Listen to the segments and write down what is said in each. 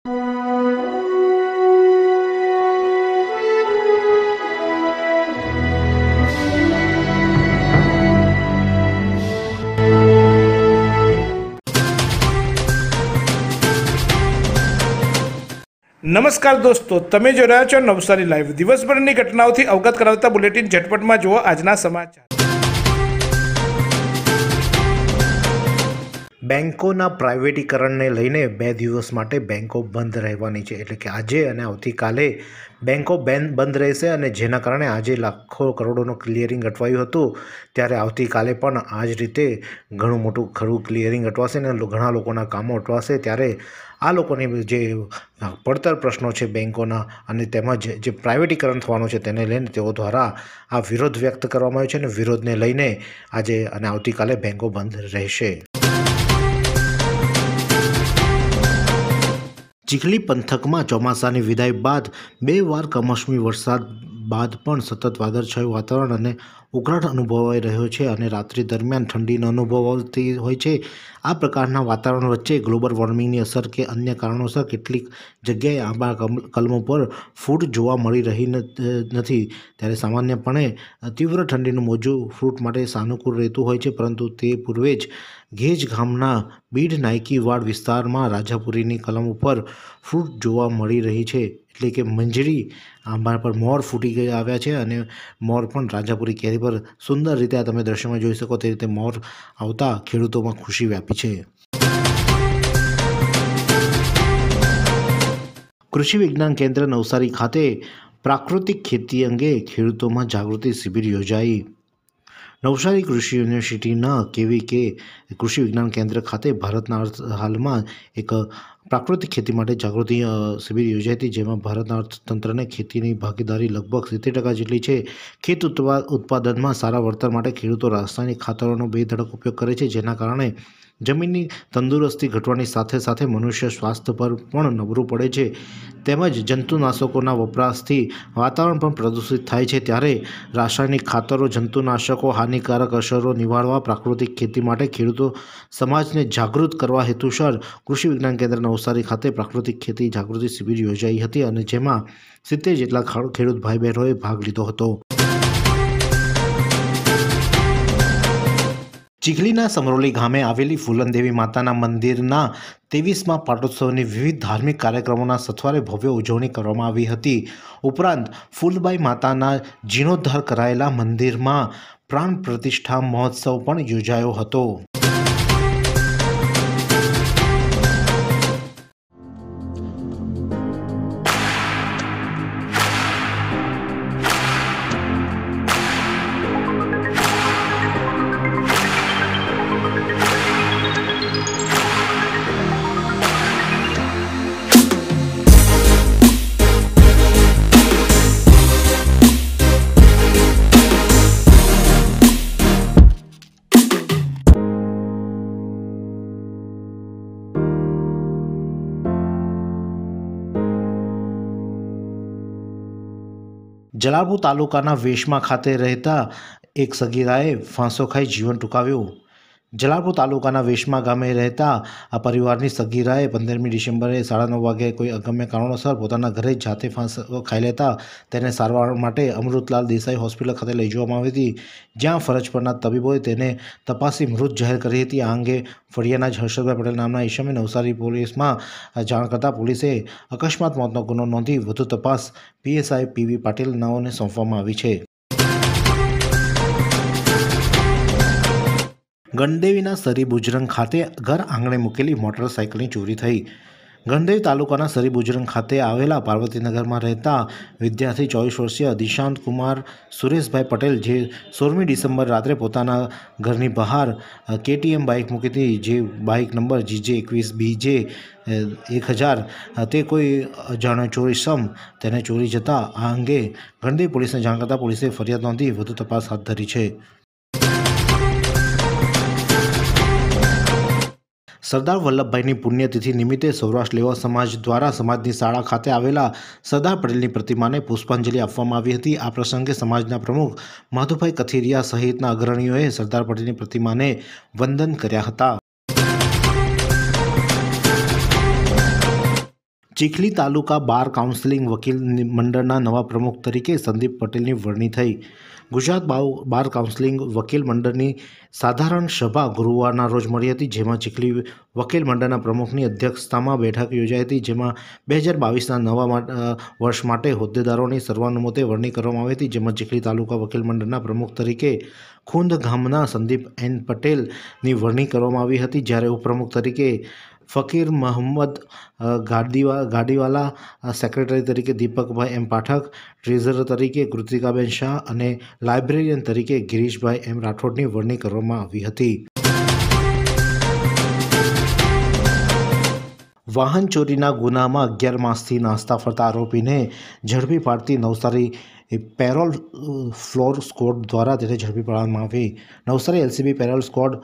નમસ્કાર દોસ્તો, તમે જોઈ રહ્યા છો નવસારી લાઈવ. દિવસભરની ઘટનાઓથી અવગત કરાવતા બુલેટિન ઝટપટમાં જુઓ આજના સમાચાર. બેન્કોના પ્રાઇવેટીકરણને લઈને બે દિવસ માટે બેન્કો બંધ રહેવાની છે. એટલે કે આજે અને આવતીકાલે બેન્કો બેન બંધ રહેશે અને જેના કારણે આજે લાખો કરોડોનું ક્લિયરિંગ અટવાયું હતું. ત્યારે આવતીકાલે પણ આ જ રીતે ઘણું મોટું ખરું ક્લિયરિંગ અટવાશે અને ઘણા લોકોના કામો અટવાશે. ત્યારે આ લોકોની જે પડતર પ્રશ્નો છે બેન્કોના અને તેમજ જે પ્રાઇવેટીકરણ થવાનું છે તેને લઈને તેઓ દ્વારા આ વિરોધ વ્યક્ત કરવામાં આવ્યો છે અને વિરોધને લઈને આજે અને આવતીકાલે બેન્કો બંધ રહેશે. ચીખલી પંથકમાં ચોમાસાની વિદાય બાદ બે વાર કમોસમી વરસાદ બાદ પણ સતત વાદળછાયું વાતાવરણ અને ઉકળાટ અનુભવાઈ રહ્યો છે અને રાત્રિ દરમિયાન ઠંડીનો અનુભવ આવતી હોય છે. આ પ્રકારના વાતાવરણ વચ્ચે ગ્લોબલ વોર્મિંગની અસર કે અન્ય કારણોસર કેટલીક જગ્યાએ આંબા કલમો પર ફૂટ જોવા મળી રહી નથી. ત્યારે સામાન્યપણે તીવ્ર ઠંડીનું મોજું ફ્રૂટ માટે સાનુકૂળ રહેતું હોય છે, પરંતુ તે પૂર્વે જ ઘેજ ગામના બીડ નાયકીવાડ વિસ્તારમાં રાજાપુરીની કલમ ઉપર ફ્રૂટ જોવા મળી રહી છે. એટલે કે મંજરી આંબા પર મોર ફૂટી ગયા આવ્યા છે અને મોર પણ રાજાપુરી કેરી પર સુંદર રીતે આ તમે દ્રશ્યમાં જોઈ શકો તે રીતે મોર આવતા ખેડૂતોમાં ખુશી વ્યાપી છે. કૃષિ વિજ્ઞાન કેન્દ્ર નવસારી ખાતે પ્રાકૃતિક ખેતી અંગે ખેડૂતોમાં જાગૃતિ શિબિર યોજાઈ. નવસારી કૃષિ યુનિવર્સિટીના કેવી કે કૃષિ વિજ્ઞાન કેન્દ્ર ખાતે ભારતના હાલમાં એક પ્રાકૃતિક ખેતી માટે જાગૃતિ શિબિર યોજાઈ હતી, જેમાં ભારતના અર્થતંત્રને ખેતીની ભાગીદારી લગભગ સિત્તેર ટકા જેટલી છે. ખેત ઉત્પા, ઉત્પાદનમાં સારા વળતર માટે ખેડૂતો રાસાયણિક ખાતરોનો બેધડક ઉપયોગ કરે છે, જેના કારણે જમીનની તંદુરસ્તી ઘટવાની સાથે સાથે મનુષ્ય સ્વાસ્થ્ય પર પણ નબળું પડે છે. તેમજ જંતુનાશકોના વપરાશથી વાતાવરણ પણ પ્રદૂષિત થાય છે. ત્યારે રાસાયણિક ખાતરો, જંતુનાશકો હાનિકારક અસરો નિવારવા પ્રાકૃતિક ખેતી માટે ખેડૂતો સમાજને જાગૃત કરવા હેતુસર કૃષિ વિજ્ઞાન કેન્દ્ર નવસારી ખાતે પ્રાકૃતિક ખેતી જાગૃતિ શિબિર યોજાઈ હતી અને જેમાં સિત્તેર જેટલા ખેડૂત ભાઈ બહેનોએ ભાગ લીધો હતો. ચીખલીના સમરોલી ગામે આવેલી ફૂલનદેવી માતાના મંદિરના ત્રેવીસમાં પાટોત્સવની વિવિધ ધાર્મિક કાર્યક્રમોના સથવારે ભવ્ય ઉજવણી કરવામાં આવી હતી. ઉપરાંત ફૂલબાઈ માતાના જીર્ણોદ્ધાર કરાયેલા મંદિરમાં પ્રાણ પ્રતિષ્ઠા મહોત્સવ પણ યોજાયો હતો. જલાલપુર તાલુકાના વેશમા ખાતે રહેતા એક સગીરાએ ફાંસો ખાઈ જીવન ટૂંકાવ્યું. જલાલપુર તાલુકાના વેશમા ગામે રહેતા આ પરિવારની સગીરાએ પંદરમી ડિસેમ્બરે સાડા નવ વાગે કોઈ અગમ્ય કારણોસર પોતાના ઘરે જાતે ફાંસો ખાઈ લેતા તેને સારવાર માટે અમૃતલાલ દેસાઈ હોસ્પિટલ ખાતે લઈ જવામાં આવી હતી. જ્યાં ફરજ પરના તબીબોએ તેને તપાસી મૃત જાહેર કરી હતી. આ અંગે ફળિયાના જ હર્ષદભાઈ પટેલ નામના ઈશમે નવસારી પોલીસમાં જાણ કરતાં પોલીસે અકસ્માત મોતનો ગુનો નોંધી વધુ તપાસ પીએસઆઈ પીવી પાટીલ નાઓને સોંપવામાં આવી છે. ગણદેવીના સરી બુજરંગ ખાતે ઘર આંગણે મૂકેલી મોટરસાઇકલની ચોરી થઈ. ગણદેવી તાલુકાના સરી બુજરંગ ખાતે આવેલા પાર્વતીનગરમાં રહેતા વિદ્યાર્થી ચોવીસ વર્ષીય દિશાંત કુમાર સુરેશભાઈ પટેલ, જે સોળમી ડિસેમ્બર રાત્રે પોતાના ઘરની બહાર કેટીએમ બાઇક મૂકી હતી જે બાઇક નંબર જીજે એકવીસ, બીજે એક હજાર, તે કોઈ અજાણ્યો ચોરી સમ તેને ચોરી જતા આ અંગે ગણદેવી પોલીસને જાણ કરતાં પોલીસે ફરિયાદ નોંધી વધુ તપાસ હાથ ધરી છે. સરદાર વલ્લભભાઈની પુણ્યતિથિ નિમિત્તે સૌરાષ્ટ્ર લેવા સમાજ દ્વારા સમાજની શાળા ખાતે આવેલા સરદાર પટેલની પ્રતિમાને પુષ્પાંજલિ આપવામાં આવી હતી. આ પ્રસંગે સમાજના પ્રમુખ માધુભાઈ કથિરિયા સહિતના અગ્રણીઓએ સરદાર પટેલની પ્રતિમાને વંદન કર્યા હતા. ચીખલી તાલુકા બાર કાઉન્સિલિંગ વકીલ મંડળના નવા પ્રમુખ તરીકે સંદીપ પટેલની વરણી થઈ. ગુજરાત બાર કાઉન્સિલિંગ વકીલ મંડળની સાધારણ સભા ગુરુવારના રોજ મળી હતી, જેમાં ચીખલી વકીલ મંડળના પ્રમુખની અધ્યક્ષતામાં બેઠક યોજાઈ હતી, જેમાં બે હજાર બાવીસના નવા વર્ષ માટે હોદ્દેદારોની સર્વાનુમતે વરણી કરવામાં આવી હતી, જેમાં ચીખલી તાલુકા વકીલ મંડળના પ્રમુખ તરીકે ખુંદ ગામના સંદીપ એન પટેલની વરણી કરવામાં આવી હતી, જ્યારે ઉપપ્રમુખ તરીકે ફકીર મહમ્મદ ગાડીવા, ગાડીવાલા સેક્રેટરી તરીકે દીપકભાઈ એમ પાઠક ટ્રેઝરર તરીકે કૃતિકાબેન શાહ અને લાઇબ્રેરિયન તરીકે ગિરીશભાઈ એમ રાઠોડની વરણી કરવામાં આવી હતી. વાહન ચોરીના ગુનામાં અગિયાર માસથી નાસ્તા ફરતા આરોપીને ઝડપી પાડતી નવસારી પેરોલ ફ્લોર સ્કોડ દ્વારા તેને ઝડપી પાડવામાં આવી. નવસારી એલસીબી પેરોલ સ્કોડ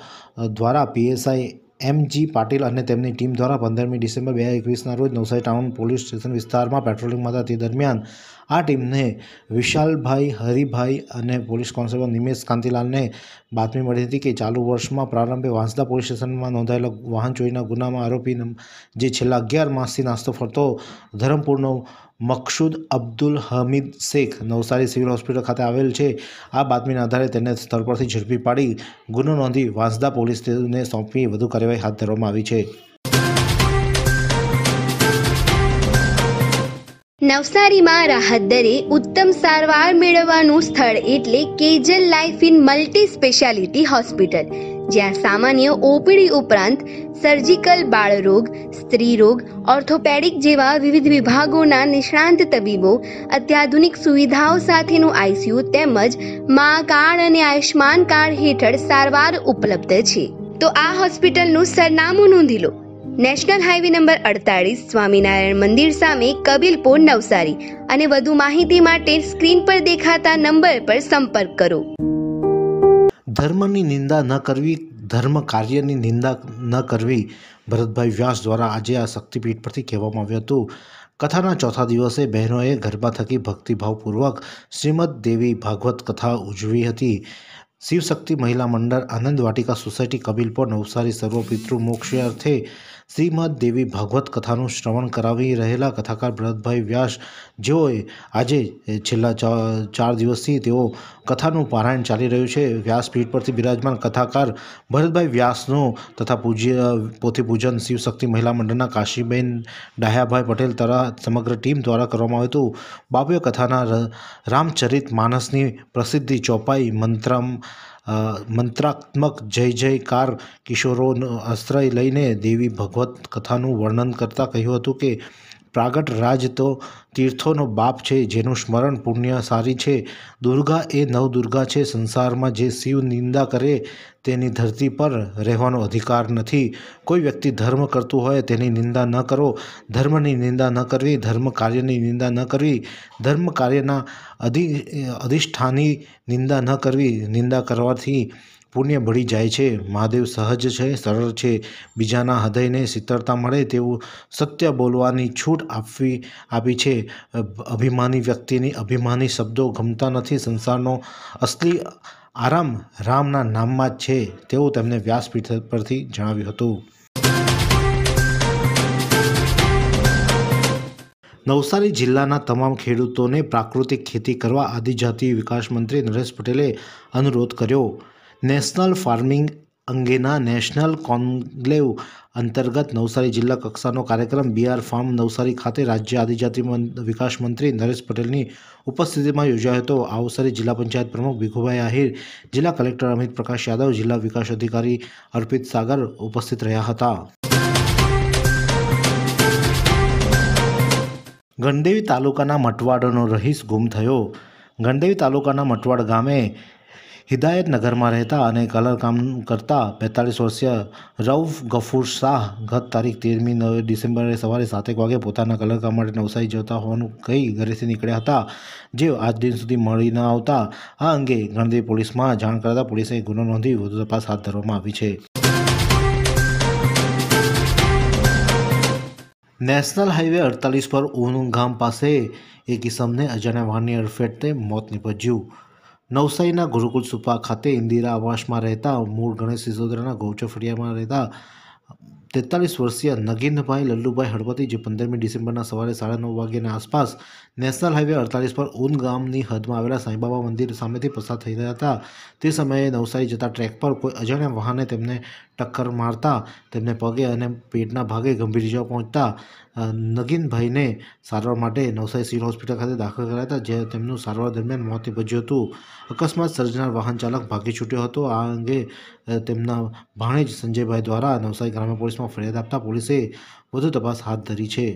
દ્વારા પીએસઆઈ એમ જી પાટીલ અને તેમની ટીમ દ્વારા પંદરમી ડિસેમ્બર બે હજાર એકવીસના રોજ નવસારી ટાઉન પોલીસ સ્ટેશન વિસ્તારમાં પેટ્રોલિંગમાં હતા તે દરમિયાન આ ટીમને વિશાલભાઈ, હરિભાઈ અને પોલીસ કોન્સ્ટેબલ નિમેશ કાંતિલાલને બાતમી મળી હતી કે ચાલુ વર્ષમાં પ્રારંભે વાંસદા પોલીસ સ્ટેશનમાં નોંધાયેલા વાહન ચોરીના ગુનામાં આરોપી જે છેલ્લા અગિયાર માસથી નાસ્તો ફરતો ધરમપુરનો મકસૂદ અબ્દુલ હમીદ શેખ નવસારી સિવિલ હોસ્પિટલ ખાતે આવેલ છે. આ બાતમીના આધારે તેને સ્થળ પરથી ઝડપી પાડી ગુનો નોંધી વાંસદા પોલીસને સોંપી વધુ કાર્યવાહી હાથ ધરવામાં આવી છે. નવસારીમાં રાહત દરે ઉત્તમ સારવાર મેળવવાનું સ્થળ એટલે Kejal life in multi speciality hospital. જ્યાં સામાન્ય ઓપીડી ઉપરાંત સર્જિકલ બાળરોગ, સ્ત્રીરોગ ઓર્થોપેડિક જેવા વિવિધ વિભાગોના નિષ્ણાંત તબીબો, અત્યાધુનિક સુવિધાઓ સાથેનું આઈસીયુ તેમજ મા કાર્ડ અને આયુષ્માન કાર્ડ હેઠળ સારવાર ઉપલબ્ધ છે. તો આ હોસ્પિટલનું સરનામું નોંધી લો. નેશનલ હાઈવે નંબર અડતાળીસ સ્વામિનારાયણ મંદિર સામે કબીલપુર નવસારી અને વધુ માહિતી માટે સ્ક્રીન પર દેખાતા નંબર પર સંપર્ક કરો. ધર્મની નિંદા ન કરવી, ધર્મ કાર્યની નિંદા ન કરવી, ભરતભાઈ વ્યાસ દ્વારા આજે આ શક્તિપીઠ પરથી કહેવામાં આવ્યું હતું. કથાના ચોથા દિવસે બહેનોએ ગરબા થકી ભક્તિભાવપૂર્વક શ્રીમદ દેવી ભાગવત કથા ઉજવી હતી. શિવશક્તિ મહિલા મંડળ આનંદ વાટિકા સોસાયટી કબીલપુર નવસારી સર્વપિતૃ મોક્ષ અર્થે શ્રીમદ દેવી ભાગવત કથાનું શ્રવણ કરાવી રહેલા કથાકાર ભરતભાઈ વ્યાસ જેઓએ આજે છેલ્લા ચાર દિવસથી તેઓ કથાનું પારાયણ ચાલી રહ્યું છે. વ્યાસપીઠ પરથી બિરાજમાન કથાકાર ભરતભાઈ વ્યાસનું તથા પૂજ્ય, પોથી પૂજન શિવશક્તિ મહિલા મંડળના કાશીબેન ડાહ્યાભાઈ પટેલ તથા સમગ્ર ટીમ દ્વારા કરવામાં આવ્યું હતું. બાબ્ય કથાના રામચરિત માનસની પ્રસિદ્ધિ ચોપાઈ મંત્રમ મંત્રાત્મક જય જયકાર કિશોરોનો આશ્રય લઈને દેવી ભગવત કથાનું વર્ણન કરતાં કહ્યું હતું કે પ્રાગટ રાજ તો તીર્થોનો બાપ છે, જેનું સ્મરણ પુણ્ય સારી છે. દુર્ગા એ નવદુર્ગા છે, સંસારમાં જે શિવ નિંદા કરે તેની ધરતી પર રહેવાનો અધિકાર નથી. કોઈ વ્યક્તિ ધર્મ કરતું હોય તેની નિંદા ન કરો. ધર્મની નિંદા ન કરવી, ધર્મ કાર્યની નિંદા ન કરવી. ધર્મ કાર્યના અધિ, અધિષ્ઠાની નિંદા ન કરવી. નિંદા કરવાથી પુણ્ય ભળી જાય છે. મહાદેવ સહજ છે, સરળ છે. બીજાના હૃદયને શીતળતા મળે તેવું સત્ય બોલવાની છૂટ આપવી, આપી છે. અભિમાની વ્યક્તિની અભિમાની શબ્દો ગમતા નથી. સંસારનો અસલી આરામ રામના નામમાં જ છે. તેવું તેમણે વ્યાસપીઠ પરથી જણાવ્યું હતું. નવસારી જિલ્લાના તમામ ખેડૂતોને પ્રાકૃતિક ખેતી કરવા આદિજાતિ વિકાસ મંત્રી નરેશ પટેલે અનુરોધ કર્યો. નેશનલ ફાર્મિંગ અંગેના નેશનલ કોન્ક્લેવ અંતર્ગત નવસારી જિલ્લા કક્ષાનો કાર્યક્રમ બીઆર ફાર્મ નવસારી ખાતે રાજ્ય આદિજાતિ વિકાસ મંત્રી નરેશ પટેલની ઉપસ્થિતિમાં યોજાયો હતો. આ અવસરે જિલ્લા પંચાયત પ્રમુખ ભીખુભાઈ આહિર, જિલ્લા કલેક્ટર અમિત પ્રકાશ યાદવ, જિલ્લા વિકાસ અધિકારી અર્પિત સાગર ઉપસ્થિત રહ્યા હતા. ગંડેવી તાલુકાના મટવાડનો રહીશ ગુમ થયો. ગંડેવી તાલુકાના મટવાડ ગામે હિદાયતનગરમાં રહેતા અને કલરકામ કરતા બેતાલીસ વર્ષીય રઉફ ગફૂર શાહ ગત તારીખ તેરમી ડિસેમ્બરે સવારે સાતેક વાગે પોતાના કલરકામ માટે નવસારી જતા હોવાનું કહી ઘરેથી નીકળ્યા હતા, જે આજ દિન સુધી મળી ન આવતા. આ અંગે ગણદેવી પોલીસમાં જાણ કરતા પોલીસે ગુનો નોંધી વધુ તપાસ હાથ ધરવામાં આવી છે. નેશનલ હાઈવે અડતાલીસ પર ઉન ગામ પાસે એક ઇસમને અજાણ્યા વાહનની અડફેટે મોત નીપજ્યું. નવસારીના ગુરુકુલ સુપા ખાતે ઇન્દિરા આવાસમાં રહેતા મૂળ ગણેશ સિસોદરાના ગૌચર ફળિયામાં રહેતા તેતાલીસ વર્ષીય નગીનભાઈ લલ્લુભાઈ હળપતિ જે પંદરમી ડિસેમ્બરના સવારે સાડા નવ વાગ્યાની આસપાસ નેશનલ હાઈવે અડતાલીસ પર ઊન ગામની હદમાં આવેલા સાંઈબાબા મંદિર સામેથી પસાર થઈ રહ્યા હતા. તે સમયે નવસારી જતા ટ્રેક પર કોઈ અજાણ્યા વાહને તેમને ટક્કર મારતા, તેમને પગે અને પેટના ભાગે ગંભીર ઇજાઓ પહોંચતા નગીનભાઈને સારવાર માટે નવસારી સિવિલ હોસ્પિટલ ખાતે દાખલ કરાયા હતા, જે તેમનું સારવાર દરમિયાન મોત નિપજ્યું હતું. અકસ્માત સર્જનાર વાહન ચાલક ભાગી છૂટ્યો હતો. આ અંગે તેમના ભાણેજ સંજયભાઈ દ્વારા નવસારી ગ્રામ્ય પોલીસમાં ફરિયાદ આપતા પોલીસે વધુ તપાસ હાથ ધરી છે.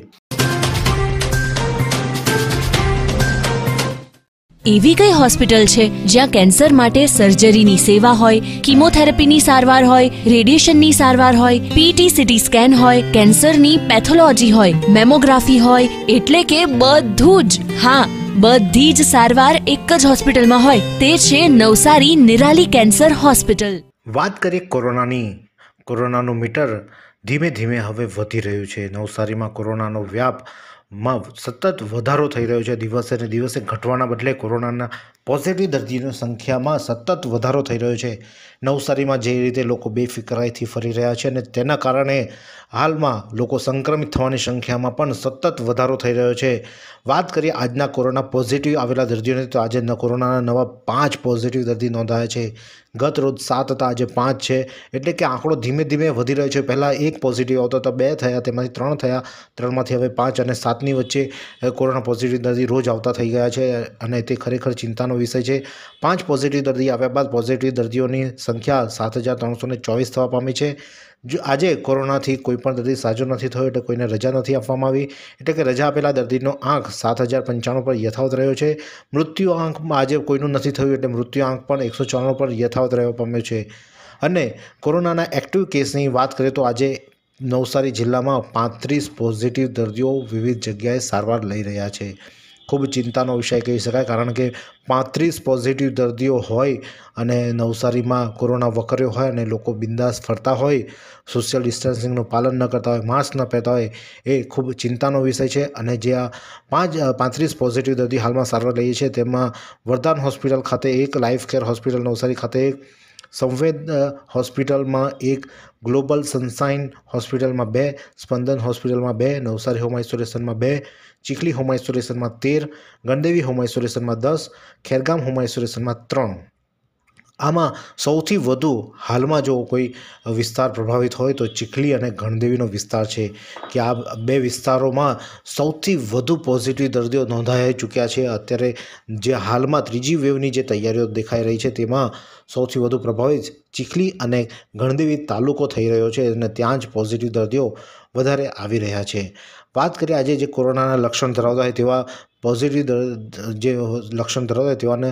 એવી કઈ હોસ્પિટલ છે જ્યાં કેન્સર માટે સર્જરીની સેવા હોય, કિમોથેરાપીની સારવાર હોય, રેડિયેશનની સારવાર હોય પીટી સીટી સ્કેન હોય, કેન્સરની પેથોલોજી હોય, મેમોગ્રાફી હોય, એટલે કે બધું જ. હા, બધી જ સારવાર એક જ હોસ્પિટલમાં હોય, તે છે નવસારી નિરાલી કેન્સર હોસ્પિટલ. વાત કરીએ કોરોનાની. કોરોનાનું મીટર ધીમે ધીમે હવે વધી રહ્યું છે. નવસારીમાં કોરોનાનો વ્યાપ માં સતત વધારો થઈ રહ્યો છે. દિવસે ને દિવસે ઘટવાના બદલે કોરોનાના પોઝિટિવ દર્દીની સંખ્યામાં સતત વધારો થઈ રહ્યો છે. નવસારીમાં જે રીતે લોકો બેફિકરાઈથી ફરી રહ્યા છે અને તેના કારણે હાલમાં લોકો સંક્રમિત થવાની સંખ્યામાં પણ સતત વધારો થઈ રહ્યો છે. વાત કરીએ આજના કોરોના પોઝિટિવ આવેલા દર્દીઓની, તો આજે કોરોનાના નવા પાંચ પોઝિટિવ દર્દી નોંધાયા છે. ગત રોજ સાત હતા, આજે પાંચ છે. એટલે કે આંકડો ધીમે ધીમે વધી રહ્યો છે. પહેલાં એક પોઝિટિવ આવતો હતો બે થયા, તેમાંથી ત્રણ થયા, ત્રણમાંથી હવે પાંચ અને સાતની વચ્ચે કોરોના પોઝિટિવ દર્દી રોજ આવતા થઈ ગયા છે અને તે ખરેખર ચિંતાનો વિષય છે. પાંચ પોઝિટિવ દર્દી આવ્યા બાદ પોઝિટિવ દર્દીઓની સંખ્યા સાત હજાર ત્રણસો ને ચોવીસ થવા પામી છે. જો આજે કોરોનાથી કોઈપણ દર્દી સાજો નથી થયો એટલે કોઈને રજા નથી આપવામાં આવી, એટલે કે રજા આપેલા દર્દીનો આંક સાત હજાર પંચાણું પર યથાવત રહ્યો છે. મૃત્યુ આંકમાં આજે કોઈનું નથી થયું એટલે મૃત્યુ આંક પણ એકસો ચોરાણું પર યથાવત રહેવા પામ્યો છે. અને કોરોનાના એક્ટિવ કેસની વાત કરીએ તો આજે નવસારી જિલ્લામાં પાંત્રીસ પોઝિટિવ દર્દીઓ વિવિધ જગ્યાએ સારવાર લઈ રહ્યા છે. ખૂબ ચિંતાનો વિષય કહી શકાય, કારણ કે પાંત્રીસ પોઝિટિવ દર્દીઓ હોય અને નવસારીમાં કોરોના વકર્યો હોય અને લોકો બિંદાસ ફરતા હોય સોશિયલ ડિસ્ટન્સિંગનું પાલન ન કરતા હોય માસ્ક ન પહેરતા હોય, એ ખૂબ ચિંતાનો વિષય છે. અને જે આ પાંચ, પાંત્રીસ પોઝિટિવ દર્દી હાલમાં સારવાર લઈએ છે તેમાં વરદાન હોસ્પિટલ ખાતે એક લાઈફ કેર હોસ્પિટલ નવસારી ખાતે એક સંવેદ હોસ્પિટલમાં એક ગ્લોબલ સનસાઇન હોસ્પિટલમાં બે, સ્પંદન હોસ્પિટલમાં બે, નવસારી હોમ આઇસોલેશનમાં બે, ચીખલી હોમ આઇસોલેશનમાં તેર ગણદેવી હોમ આઇસોલેશનમાં દસ, ખેરગામ હોમ આઇસોલેશનમાં ત્રણ. આમાં સૌથી વધુ હાલમાં જો કોઈ વિસ્તાર પ્રભાવિત હોય તો ચીખલી અને ગણદેવીનો વિસ્તાર છે કે આ બે વિસ્તારોમાં સૌથી વધુ પોઝિટિવ દર્દીઓ નોંધાઈ ચૂક્યા છે. અત્યારે જે હાલમાં ત્રીજી વેવની જે તૈયારીઓ દેખાઈ રહી છે તેમાં સૌથી વધુ પ્રભાવિત ચીખલી અને ગણદેવી તાલુકો થઈ રહ્યો છે અને ત્યાં જ પોઝિટિવ દર્દીઓ વધારે આવી રહ્યા છે. વાત કરીએ આજે જે કોરોનાના લક્ષણ ધરાવતા હોય તેવા પોઝિટિવ દર્દ જે લક્ષણ ધરાવતા હોય તેવાને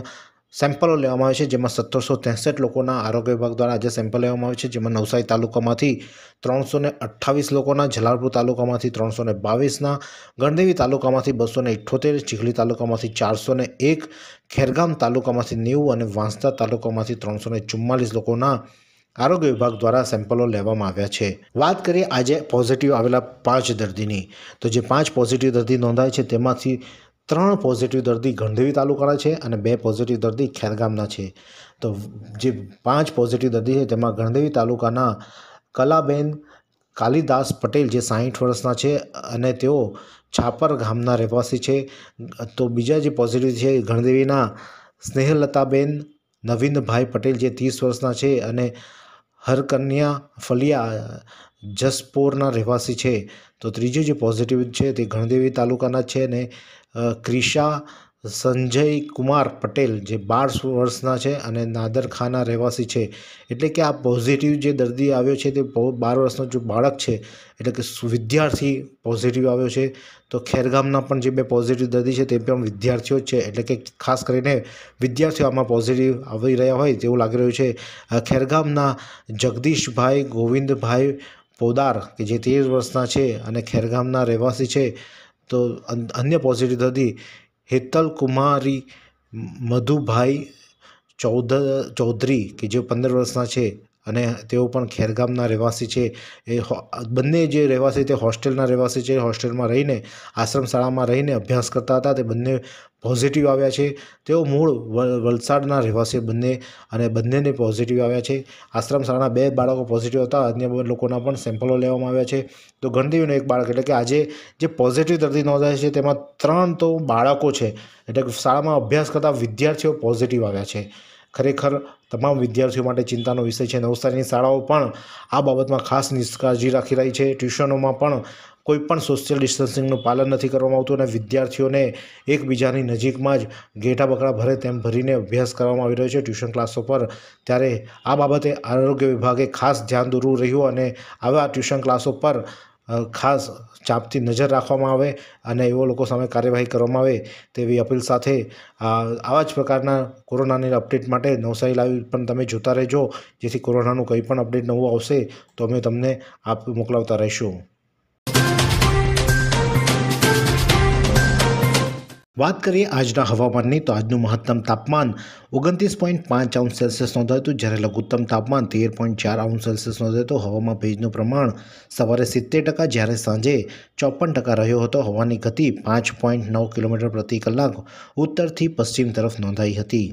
સેમ્પલો લેવામાં આવે છે, જેમાં સત્તરસો ત્રેસઠ લોકોના આરોગ્ય વિભાગ દ્વારા આજે સેમ્પલ લેવામાં આવે છે, જેમાં નવસારી તાલુકામાંથી ત્રણસો ને અઠ્ઠાવીસ લોકોના, જલાલપુર તાલુકામાંથી ત્રણસો ને બાવીસના, ગણદેવી તાલુકામાંથી બસો ને ઇઠ્ઠોતેર ચીખલી તાલુકામાંથી ચારસો ને એક, ખેરગામ તાલુકામાંથી નેવું અને વાંસદા તાલુકામાંથી ત્રણસો ને ચુમ્માલીસ લોકોના આરોગ્ય વિભાગ દ્વારા સેમ્પલો લેવામાં આવ્યા છે. વાત કરીએ આજે પોઝિટિવ આવેલા પાંચ દર્દીની. તો જે પાંચ પોઝિટિવ દર્દી નોંધાય છે, તેમાંથી ત્રણ પોઝિટિવ દર્દી ગણદેવી તાલુકાના છે અને બે પોઝિટિવ દર્દી ખેરગામના છે. તો જે પાંચ પોઝિટિવ દર્દી છે તેમાં ગણદેવી તાલુકાના કલાબેન, કાલિદાસ પટેલ જે સાહીઠ વર્ષના છે અને તેઓ છાપર ગામના રહેવાસી છે. તો બીજા જે પોઝિટિવ છે ગણદેવીના સ્નેહલતાબેન, નવીનભાઈ પટેલ જે ત્રીસ વર્ષના છે અને હરકન્યા ફલિયા જસપોરના રહેવાસી છે. તો ત્રીજો જે પોઝિટિવ છે તે ગણદેવી તાલુકાના છે અ, ક્રિશા સંજય કુમાર પટેલ જે બાર વર્ષના છે અને નાદરખાના રહેવાસી છે. એટલે કે આ પોઝિટિવ જે દર્દી આવ્યો છે તે બાર વર્ષનો જો બાળક છે એટલે કે વિદ્યાર્થી પોઝિટિવ આવ્યો છે તો ખેરગામના પણ જે બે પોઝિટિવ દર્દી છે તે પણ વિદ્યાર્થીઓ જ છે. એટલે કે ખાસ કરીને વિદ્યાર્થીઓ આમાં પોઝિટિવ આવી રહ્યા હોય તેવું લાગી રહ્યું છે. ખેરગામના જગદીશભાઈ ગોવિંદભાઈ પોદાર, કે જે તેર વર્ષના છે અને ખેરગામના રહેવાસી છે, તો અન- અન્ય પોઝિટિવ દર્દી હેતલ કુમારી મધુભાઈ ચૌધ ચૌધરી, કે જે પંદર વર્ષના છે અને તેઓ પણ ખેરગામના રહેવાસી છે. એ બંને જે રહેવાસી તે હોસ્ટેલના રહેવાસી છે. હોસ્ટેલમાં રહીને આશ્રમ શાળામાં રહીને અભ્યાસ કરતા હતા. તે બંને પોઝિટિવ આવ્યા છે. તેઓ મૂળ વલ- વલસાડના રહેવાસી બંને અને બંનેને પોઝિટિવ આવ્યા છે. આશ્રમ શાળાના બે બાળકો પોઝિટિવ હતા. અન્ય લોકોના પણ સેમ્પલો લેવામાં આવ્યા છે. તો ગણદેવીનો એક બાળક, એટલે કે આજે જે પોઝિટિવ દર્દી નોંધાય છે, તેમાં ત્રણ તો બાળકો છે. એટલે શાળામાં અભ્યાસ કરતા વિદ્યાર્થીઓ પોઝિટિવ આવ્યા છે. ખરેખર તમામ વિદ્યાર્થીઓ માટે ચિંતાનો વિષય છે. નવસારીની શાળાઓ પણ આ બાબતમાં ખાસ નિષ્કાળજી રાખી રહી છે. ટ્યુશનોમાં પણ કોઈ પણ સોશિયલ ડિસ્ટન્સિંગનું પાલન નથી કરવામાં આવતું અને વિદ્યાર્થીઓને એકબીજાની નજીકમાં જ ઘેટા બકડા ભરે તેમ ભરીને અભ્યાસ કરવામાં આવી રહ્યો છે. ટ્યુશન ક્લાસો પર ત્યારે આ બાબતે આરોગ્ય વિભાગે ખાસ ધ્યાન દોરવું રહ્યું અને આવા ટ્યુશન ક્લાસો પર ખાસ ચાંપતી નજર રાખવામાં આવે અને એવો લોકો સામે કાર્યવાહી કરવામાં આવે તેવી અપીલ સાથે આવા જ પ્રકારના કોરોનાની અપડેટ માટે નવસારી લાઈવ પણ તમે જોતા રહેજો. જેથી કોરોનાનું કંઈ પણ અપડેટ નવું આવશે તો અમે તમને આપ મોકલાવતા રહીશું. વાત કરીએ આજના હવામાનની, તો આજનું મહત્તમ તાપમાન ઓગણત્રીસ પોઈન્ટ પાંચ અંશ સેલ્સિયસ નોંધાયું હતું. જ્યારે લઘુત્તમ તાપમાન તેર પોઈન્ટ ચાર અંશ સેલ્સિયસ નોંધાયું હતું. હવામાં ભેજનું પ્રમાણ સવારે સિત્તેર ટકા, જ્યારે સાંજે ચોપન ટકા રહ્યો હતો. હવાની ગતિ પાંચ પોઈન્ટ નવ કિલોમીટર પ્રતિ કલાક ઉત્તરથી પશ્ચિમ તરફ નોંધાઈ હતી.